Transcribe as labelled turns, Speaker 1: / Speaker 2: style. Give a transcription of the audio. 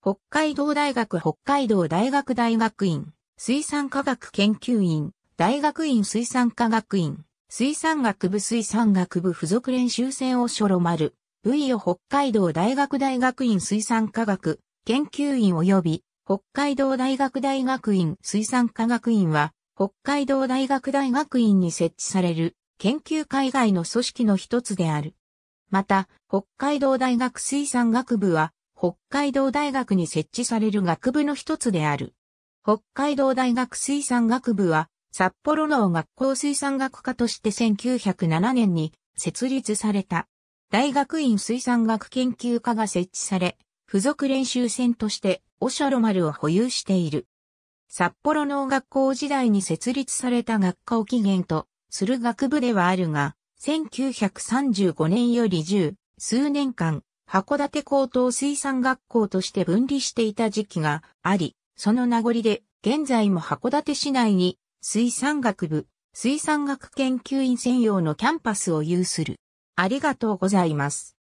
Speaker 1: 北海道大学北海道大学大学院、水産科学研究院、大学院水産科学院、水産学部水産学部附属練習船を所ろ丸、V を北海道大学大学院水産科学研究院及び北海道大学大学院水産科学院は北海道大学大学院に設置される研究会外の組織の一つである。また、北海道大学水産学部は北海道大学に設置される学部の一つである。北海道大学水産学部は札幌農学校水産学科として1907年に設立された。大学院水産学研究科が設置され、付属練習船としてオシャロ丸を保有している。札幌農学校時代に設立された学科を起源とする学部ではあるが、1935年より10数年間、函館高等水産学校として分離していた時期があり、その名残で現在も函館市内に水産学部、水産学研究院専用のキャンパスを有する。ありがとうございます。